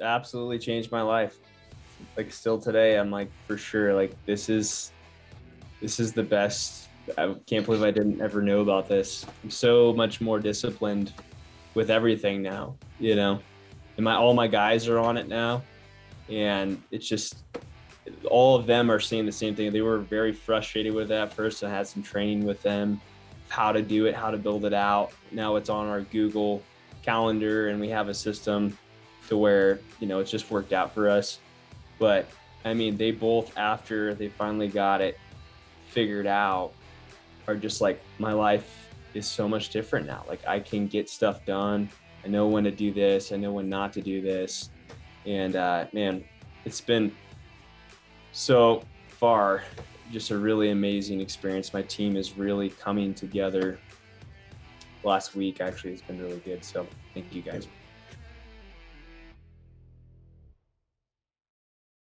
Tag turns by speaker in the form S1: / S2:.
S1: absolutely changed my life. Like still today, I'm like for sure like this is this is the best. I can't believe I didn't ever know about this. I'm so much more disciplined with everything now, you know. And my all my guys are on it now. And it's just all of them are seeing the same thing. They were very frustrated with that first. I had some training with them, how to do it, how to build it out. Now it's on our Google calendar and we have a system to where, you know, it's just worked out for us. But I mean, they both, after they finally got it figured out, are just like, my life is so much different now. Like, I can get stuff done. I know when to do this, I know when not to do this. And uh, man, it's been so far just a really amazing experience. My team is really coming together. Last week actually has been really good. So thank you guys.